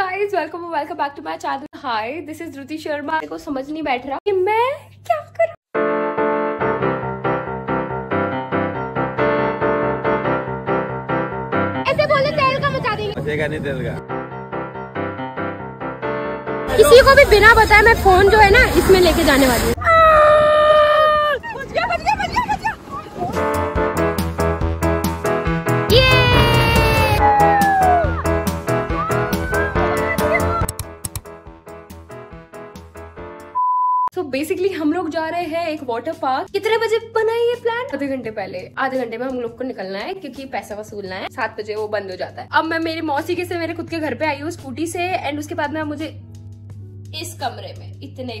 Guys welcome welcome back to my channel hi this is Ruti Sharma को समझ नहीं बैठ रहा कि मैं क्या करूँ। ऐसे बोले तेल का मचा देंगे। बचेगा नहीं तेल का। किसी को भी बिना बताए मैं फ़ोन जो है ना इसमें लेके जाने वाली हूँ। एक वाटर पार्क कितने बजे बना ये प्लान आधे घंटे पहले। आधे घंटे में हम लोग को निकलना है, क्योंकि पैसा वसूलना है। सात बजे वो बंद हो जाता है। अब मैं मेरी मौसी के से, मेरे खुद के घर पे आई हूँ स्कूटी से एंड उसके बाद में मुझे इस कमरे में इतने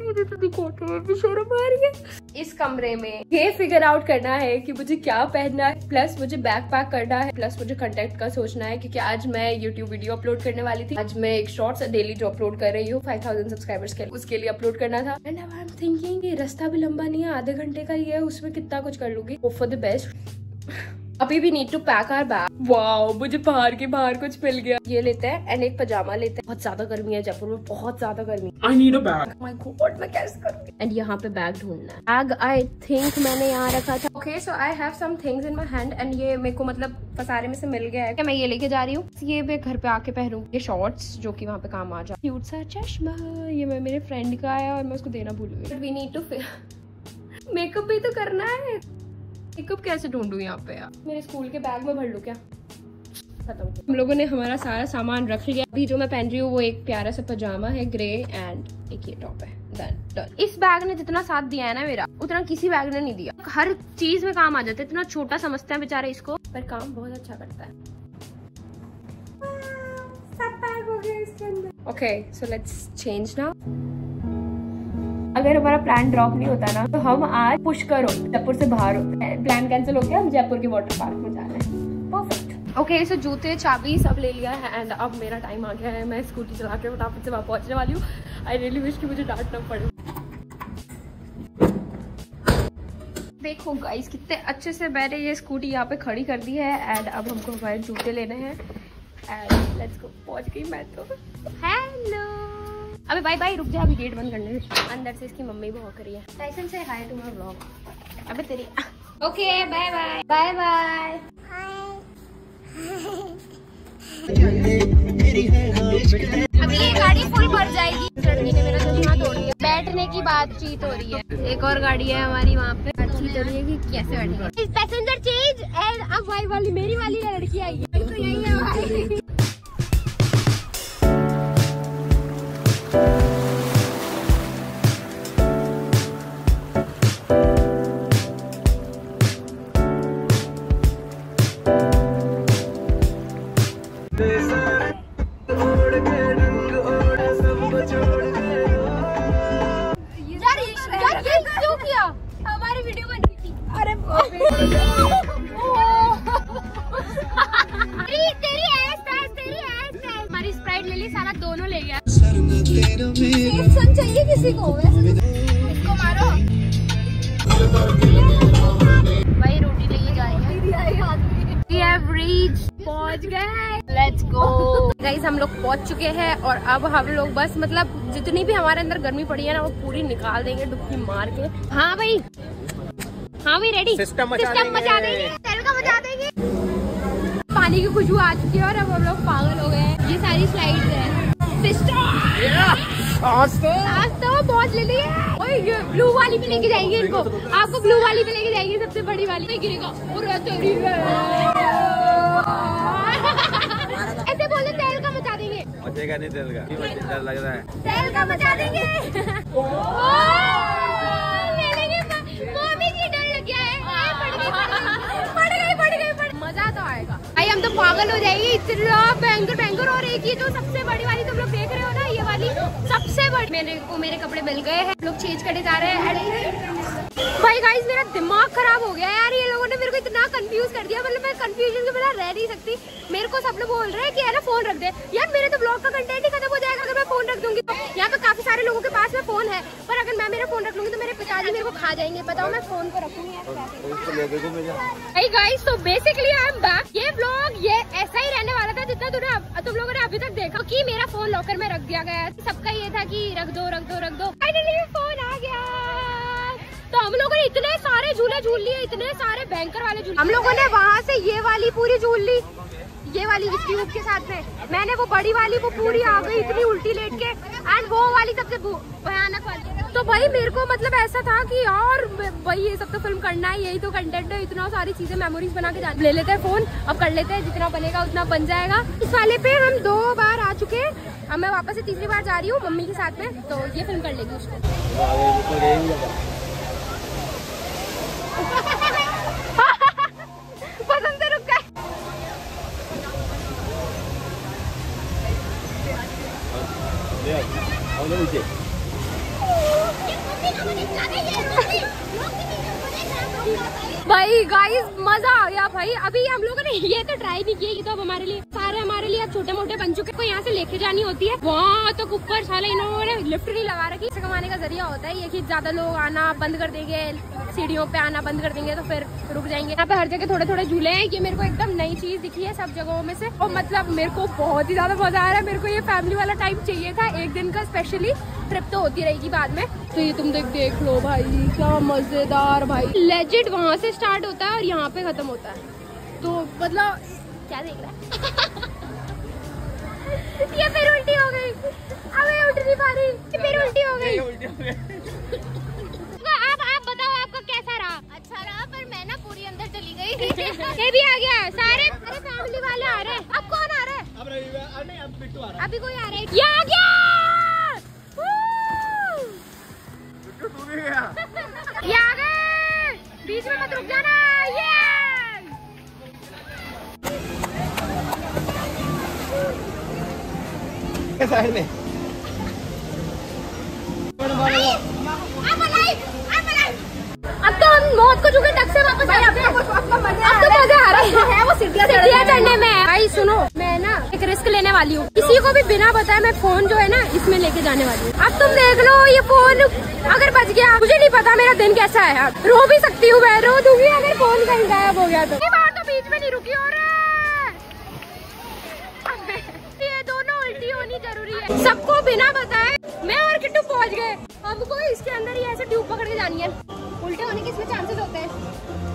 मुझे तो है। इस कमरे में ये फिगर आउट करना है कि मुझे क्या पहनना है प्लस मुझे बैग पैक करना है प्लस मुझे कंटेंट का सोचना है, क्योंकि आज मैं यूट्यूब वीडियो अपलोड करने वाली थी। आज मैं एक शॉर्ट्स डेली जो अपलोड कर रही हूँ फाइव थाउज़ेंड सब्सक्राइबर्स के लिए। उसके लिए अपलोड करना था। एंड आई एम थिंकिंग रास्ता भी लंबा नहीं है, आधे घंटे का ही है, उसमें कितना कुछ कर लूँगी। फॉर द बेस्ट अभी भी need to pack our bag wow मुझे बाहर के बाहर कुछ मिल गया। ये लेते हैं एंड एक पजामा लेते हैं। बहुत ज़्यादा गर्मी है जयपुर में बहुत ज़्यादा गर्मी। I need a bag my god मैं कैसे करूँगी? एंड यहाँ पे बैग ढूंढना है। बैग आई थिंक मैंने यहाँ रखा था। Okay so I have some things in my hand and ये मेरे को मतलब पसारे में से मिल गया है। कि मैं ये लेके जा रही हूँ। ये मैं घर पे आके पहनूं। ये शॉर्ट्स जो कि वहाँ पे काम आ जाए। क्यूट सा चश्मा। ये मैं मेरे फ्रेंड का है और मैं उसको देना भूल गई। But we need to make up भी तो करना है। मेकअप कैसे ढूंढू यहाँ पे यार? मेरे स्कूल के बैग में भर लू क्या? खत्म हम लोगों ने हमारा सारा सामान रख लिया। अभी जो मैं पहन रही हूँ वो एक प्यारा सा पजामा है ग्रे एंड एक ये टॉप है। डन डन इस बैग ने जितना साथ दिया है ना मेरा उतना किसी बैग ने नहीं दिया। हर चीज़ में काम आ जाता है इतना छोटा समझते हैं बेचारे इसको। पर काम बहुत अच्छा करता है। सब बैग हो गया इसके अगर हमारा प्लान ड्रॉप नहीं होता ना तो हम आज पुष्कर हो जयपुर से बाहर होते प्लान कैंसिल हो गया, हम जयपुर के वाटर पार्क में जा रहे हैं। परफेक्ट ओके सो जूते, चाबी सब ले लिया है एंड अब मेरा टाइम आ गया है, मैं स्कूटी चला के फटाफट से वहाँ पहुँचने वाली हूँ। आई रियली विश कि मुझे डांट डांटना पड़े। देखो गाइस कितने अच्छे से मैंने ये स्कूटी यहाँ पे खड़ी कर दी है एंड अब हमको हमारे जूते लेने हैं। एंड लेट्स गो पहुँच गई मैं तो। हेलो अबे बाय बाय रुक जा, अभी गेट बंद करने अंदर से इसकी मम्मी भौंक रही है। टाइसन से हाय टू माय व्लॉग अबे तेरी okay bye bye bye bye अभी ये गाड़ी फुल भर जाएगी। लड़की ने मेरा चश्मा तोड़ दिया। बैठने की बातचीत हो रही है। एक और गाड़ी है हमारी वहाँ पे। बातचीत हो रही है कि कैसे बैठेंगे। पैसेंजर चेंज एंड अब भाई वाली, मेरी वाली लड़की आई है। तो यही है पहुँच चुके हैं और अब हम लोग बस मतलब जितनी भी हमारे अंदर गर्मी पड़ी है ना वो पूरी निकाल देंगे डुबकी मार के। हाँ भाई। हाँ भाई रेडी सिस्टम मचा सिस्टम मचा देंगे। मचा देंगे। पानी की खुशबू आ चुकी है और अब हम लोग पागल हो गए हैं। ये सारी स्लाइड्स है। सिस्टम आज तो तो बहुत ले ओए ये ब्लू वाली भी लेके जाएँगे इनको। आपको ब्लू वाली भी लेके जाएँगे सबसे बड़ी वाली। गिरेगा बचेगा नहीं तेल का डर लग रहा है। तेल का मचा देंगे। ओ, ले लेंगे मम्मी की डर लग गया है। पड़ गई पड़ गई पड़ गई मज़ा तो आएगा। भाई हम तो पागल हो जाएँगे। इतना बैंगर बैंगर और एक ये जो सबसे बड़ी वाली तुम लोग देख रहे हो ना? ये वाली सबसे बड़ी मेरे को मेरे कपड़े मिल गए हैं। लोग चेंज करने जा रहे हैं। भाई गाइस मेरा दिमाग खराब हो गया यार ये लोगों ने मेरे को इतना कंफ्यूज कर दिया मतलब मैं कंफ्यूजन के बिना रह नहीं सकती। मेरे को सब लोग बोल रहे हैं कि यार फ़ोन रख दे। यार मेरे तो ब्लॉग का कंटेंट ही खत्म हो जाएगा अगर मैं फ़ोन रख दूँगी। तो यहाँ पे काफ़ी सारे लोगों के पास में फ़ोन है पर अगर मैं मेरा फ़ोन रख लूँगी तो मेरे पिताजी मेरे को खा जाएँगे। बताओ मैं फ़ोन को रखूँगी यार कैसे? उसको ले देखो मुझे। Hey guys, so basically I'm back. ये vlog ये ऐसा ही रहने वाला था जितना तुमने तुम लोगों ने अभी तक देखा कि मेरा फ़ोन लॉकर में रख दिया गया सबका ये था कि रख दो रख दो रख दो। फाइनली तो लोगों ने इतने सारे झूले झूल लिए इतने सारे बैंकर वाले झूले। हम लोगों ने वहाँ से ये वाली पूरी झूल ली। ये वाली इस ट्यूब के साथ में। मैंने वो बड़ी वाली वो पूरी आ गई इतनी उल्टी लेट के। एंड वो वाली सबसे भयानक वाली। तो भाई मेरे को मतलब ऐसा था कि यार भाई ये सब तो फ़िल्म करना है यही तो कंटेंट है इतना सारी चीज़ें मेमोरीज बना के ले लेते हैं फ़ोन अब कर लेते हैं जितना बनेगा उतना बन जाएगा। इस वाले पे हम दो बार आ चुके हैं। अब मैं वापस से तीसरी बार जा रही हूँ मम्मी के साथ में तो ये फ़िल्म कर लेगी उसको आगे ऊपर यही लगा पसंद से रुक गए ले आओ आओ नीचे भाई गाइस मज़ा आ गया भाई। अभी हम लोगों ने ये तो ट्राई नहीं किया, ये तो अब हमारे लिए सारे हमारे लिए अब छोटे मोटे बन चुके। कोई यहाँ से लेके जानी होती है। वहाँ तो ऊपर साले, इन्होंने लिफ्ट नहीं लगा रखी। इसे कमाने का ज़रिया होता है ये कि ज़्यादा लोग आना बंद कर देंगे, सीढ़ियों पे आना बंद कर देंगे तो फिर रुक जाएँगे। यहाँ पे हर जगह थोड़े थोड़े झूले हैं। ये मेरे को एकदम नई चीज़ दिखी है सब जगहों में से। और मतलब मेरे को बहुत ही ज़्यादा मज़ा आ रहा है। मेरे को ये फैमिली वाला टाइम चाहिए था एक दिन का स्पेशली ट्रिप तो होती रहेगी बाद में। तो ये तुम देख देख लो भाई क्या मज़ेदार भाई। लेजिट वहाँ से स्टार्ट होता है और यहाँ पे खत्म होता है। तो मतलब क्या देख रहा है? ये फिर उल्टी हो गई। अब ये उठ नहीं पा रही। ये फिर उल्टी हो गई। आप आप बताओ आपका कैसा रहा? अच्छा रहा पर मैं ना पूरी अंदर चली गई। ये भी आ गया। सारे सारे फैमिली वाले आ रहे हैं। अब कौन आ रहा है? अब रविवार नहीं अब बिट्टू आ रहा अभी कोई आ रहा है? ये आ गया! साइड में। अब तो हम मौत को चुके टक से वापस आ गए अब तो मज़ा आ रहा है। वो सीढ़ियाँ चढ़ने में। भाई सुनो मैं ना एक रिस्क लेने वाली हूँ। किसी को भी बिना बताए मैं फ़ोन जो है ना इसमें लेके जाने वाली हूँ। अब तुम देख लो ये फ़ोन अगर बच गया मुझे नहीं पता मेरा दिन कैसा है। रो भी सकती हूँ मैं रो दूँगी अगर फ़ोन कहीं गायब हो गया तो ये बात तो बीच में नहीं रुकी हो रहा ये दोनों उल्टी होनी ज़रूरी है सबको बिना बताए मैं और किट्टू पहुँच गए। हमको इसके अंदर ही ऐसे ट्यूब पकड़ के जानी है। उल्टे होने के इसमें चांसेस होते हैं।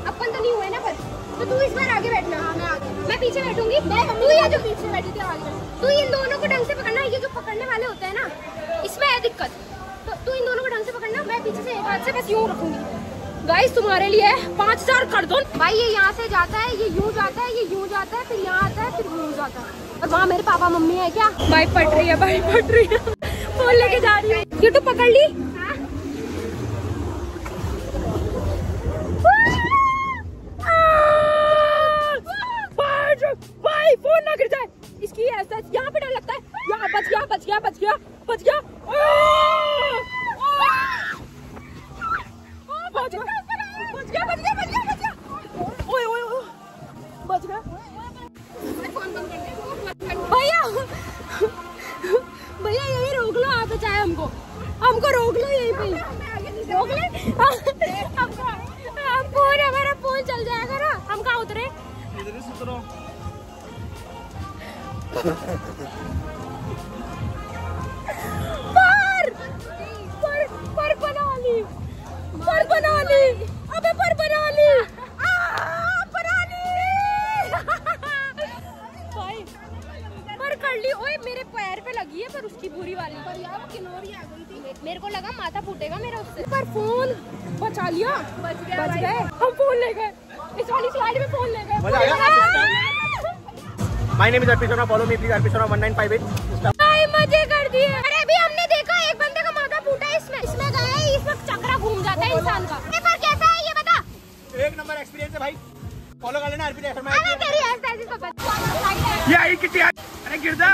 अपन तो नहीं हुए ना पर तो तू इस बार आगे बैठना। मैं आगे। मैं पीछे बैठूँगी। तू ये जो पीछे बैठी थी आगे तू इन दोनों को ढंग से पकड़ना ये जो पकड़ने वाले होते हैं ना इसमें है दिक्कत। तो तू इन दोनों को ढंग से पकड़ना मैं पीछे से एक हाथ से बस यूँ रखूँगी। गाइस तुम्हारे लिए पाँच हज़ार कर दो। भाई ये यहाँ से जाता है ये यूँ जाता है ये यूँ जाता है फिर यहाँ आता है फिर यूँ जाता है। और वहाँ मेरे पापा मम्मी है क्या? बाइक पट रही है बाइक पट रही है। फ़ोन लेके जा रही हूँ। ये तो पकड़ ली। भाई फ़ोन ना गिर जाए। इसकी ऐसा यहाँ पे डर लगता है। यहाँ बच गया बच गया बच गया बच गया। आह! आह! बच गया बच गया हमको रोक लो यहीं पे। रोक ले? हमको हम फ़ोन, हमारा फ़ोन चल जाएगा ना। हम कहाँ उतरे? इधर ही सुतरो। पर उसकी बुरी वाली। पर यार वो किनोरी आ गई थी। मेरे को लगा माथा फूटेगा मेरा उससे। पर फ़ोन बचा लिया। बच गया बच गए। हम फ़ोन ले गए। इस वाली स्लाइड में फ़ोन ले गए। मज़ा आया? My name is Arpit Sharma follow me please Arpit Sharma 1958 भाई मज़े कर दिए। अरे अभी हमने देखा एक बंदे का माथा फूटा है इसमें। इसमें गया है इसमें चक्रा घूम जाता है इंसान का। अरे पर कैसा है ये बता? एक नंबर एक्सपीरियंस है भाई। फॉलो कर लेना अर्पित शर्मा ये आई कितनी अरे गिरदा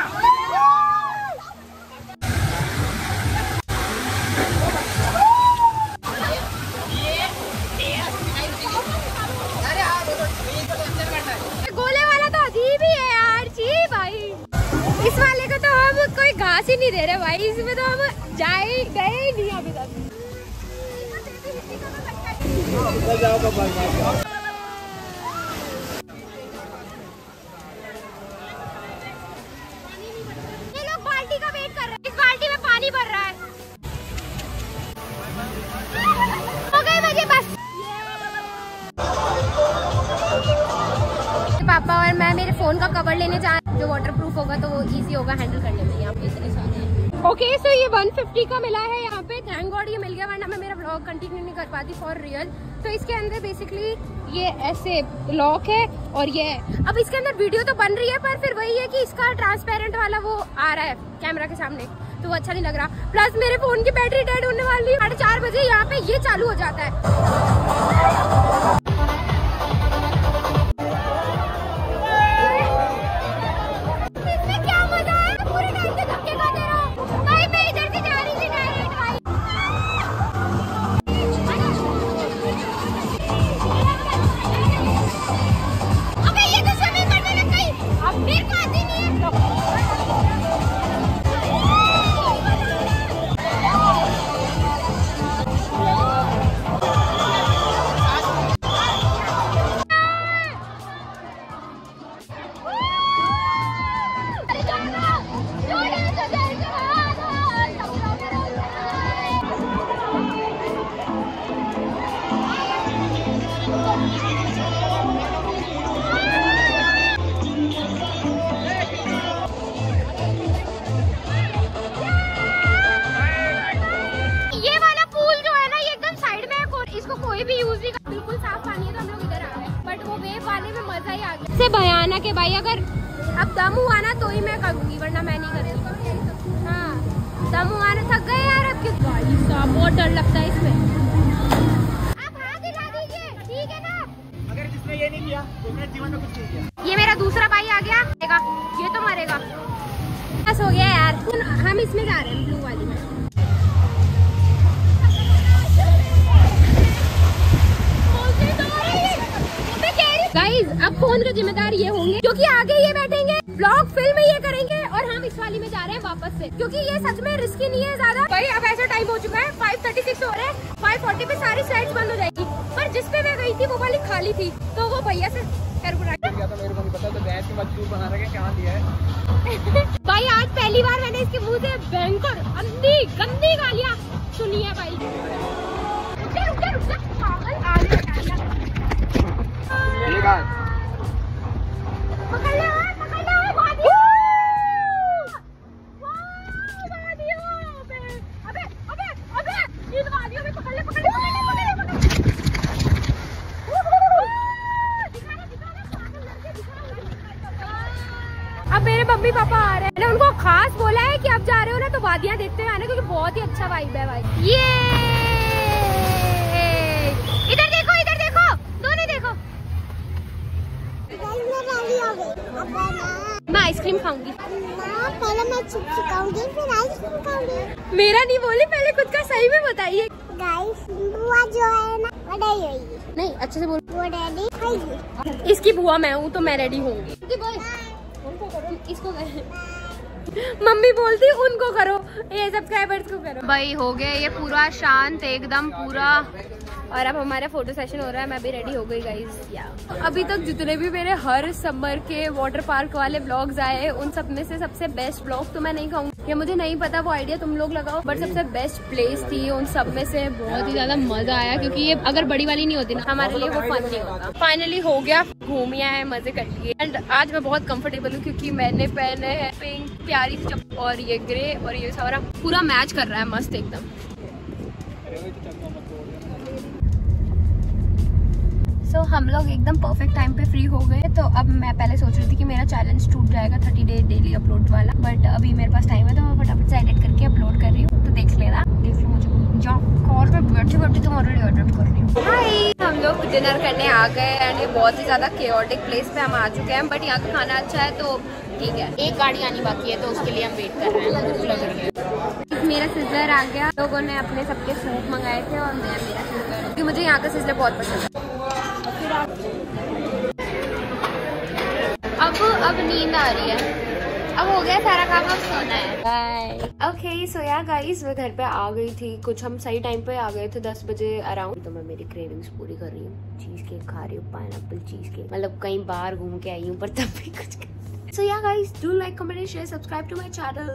कोई घास ही नहीं दे रहे भाई, इसमें तो हम जाए गए ही नहीं अभी तक। पानी भर रहा है। पापा और मैं मेरे फ़ोन का कवर लेने जा जो वाटर प्रूफ होगा तो वो ईजी होगा हैंडल करने ओके सो ये 150 का मिला है यहाँ पे। थैंक गॉड ये मिल गया, वरना मैं मेरा ब्लॉग कंटिन्यू नहीं कर पाती फॉर रियल तो इसके अंदर बेसिकली ये ऐसे लॉक है और ये है। अब इसके अंदर वीडियो तो बन रही है, पर फिर वही है कि इसका ट्रांसपेरेंट वाला वो आ रहा है कैमरा के सामने। तो वो अच्छा नहीं लग रहा। प्लस मेरे फ़ोन की बैटरी डेड होने वाली है। साढ़े चार बजे यहाँ पे ये चालू हो जाता है। बहुत डर लगता है इसमें। आप हाथ हिला ठीक है अगर जिसने ये नहीं किया तो उसने जीवन में कुछ नहीं किया। ये मेरा दूसरा भाई आ गया। मरेगा। ये तो मरेगा। बस हो गया यार। हम इसमें जा रहे हैं ब्लू वाली में। गाइस अब फ़ोन का जिम्मेदार ये होंगे क्योंकि आगे ये बैठेंगे। ब्लॉग फ़िल्म हम इस वाली में जा रहे हैं वापस से क्योंकि ये सच में रिस्की नहीं है ज़्यादा। भाई अब ऐसा टाइम हो चुका है 5:36 हो रहा है 5:40 पे सारी स्लाइड्स बंद हो जाएगी। पर जिस पे मैं गई थी वो वाली खाली थी तो वो भैया से तो भाई आज पहली बार मैंने इसके मुँह से भयंकर अंधी गंदी गालियाँ सुनी है भाई। जा, रुक जा, रुक जा, पागल, आने का टाइम है। ये बात पकड़ ले और पकड़ ले और वादियों! वाह, वादियों में। अबे, अबे, अबे, इन वादियों में पकड़ ले, पकड़ ले, पकड़ ले, पकड़ ले, पकड़ ले। दिखा रहा, दिखा रहा, पागल लड़के दिखा रहा। अब मेरे मम्मी पापा आ रहे हैं मैंने उनको खास बोला है कि आप जा रहे हो ना तो वादियाँ देखते हुए आना क्योंकि बहुत ही अच्छा वाइब है भाई। ये! इधर देखो इधर देखो दोनों देखो। मैं आइसक्रीम खाऊँगी पहले मैं चिप्स खाऊँगी। फिर आइसक्रीम खाऊँगी मेरा नहीं बोली पहले खुद का सही में बताइए। गाइस बुआ जो है ना वो नहीं होगी नहीं अच्छे से बोल। वो इसकी बुआ मैं हूँ तो मैं रेडी होंगी इसको मम्मी बोलती उनको करो। ये सब्सक्राइबर्स को करो। भाई हो गया ये पूरा शांत एकदम पूरा और अब हमारा फ़ोटो सेशन हो रहा है मैं भी रेडी हो गई गाइस या अभी तक जितने भी मेरे हर समर के वाटर पार्क वाले ब्लॉग्स आए उन सब में से सबसे बेस्ट ब्लॉग तो मैं नहीं कहूँगी। ये मुझे नहीं पता वो आइडिया तुम लोग लगाओ बट सबसे बेस्ट प्लेस थी उन सब में से। बहुत ही ज़्यादा मज़ा आया क्योंकि ये अगर बड़ी वाली नहीं होती ना हमारे लिए वो फन नहीं होता। फाइनली हो गया घूमिया है मज़े कर लिए। एंड आज मैं बहुत कंफर्टेबल हूँ क्योंकि मैंने पहने हैं पिंक प्यारी और ये ग्रे और ये सारा पूरा मैच कर रहा है मस्त एकदम। So, हम लोग एकदम परफेक्ट टाइम पे फ्री हो गए तो अब मैं पहले सोच रही थी कि मेरा चैलेंज टूट जाएगा थर्टी डे डेली अपलोड वाला बट अभी मेरे पास टाइम है तो मैं फटाफट से एडिट करके अपलोड कर रही हूँ तो देख लेना। देख लो मुझे। कॉल पे बैठे बैठे तुम ऑलरेडी एडिट कर रही हूँ। हम लोग डिनर करने आ गए एंड ये बहुत ही ज़्यादा केओटिक प्लेस पे हम आ चुके हैं बट यहाँ का खाना अच्छा है तो ठीक है। एक गाड़ी आनी बाकी है तो उसके लिए हम वेट कर रहे हैं। मेरा सिजलर आ गया। लोगों ने अपने सबके सूप मंगाए थे और मैं मेरा सिजलर क्योंकि मुझे यहाँ का सिजलर बहुत पसंद है। अब अब नींद आ रही है। अब हो गया सारा काम अब सोना है। बाय ओके सो या गाइस मैं घर पे आ गई थी। कुछ हम सही टाइम पे आ गए थे 10 बजे अराउंड तो मैं मेरी क्रेविंग्स पूरी कर रही हूँ। चीज़ केक खा रही हूँ पाइन एप्पल चीज़ केक मतलब कहीं बाहर घूम के आई हूँ पर तब भी कुछ सो या guys do like comment share subscribe to my channel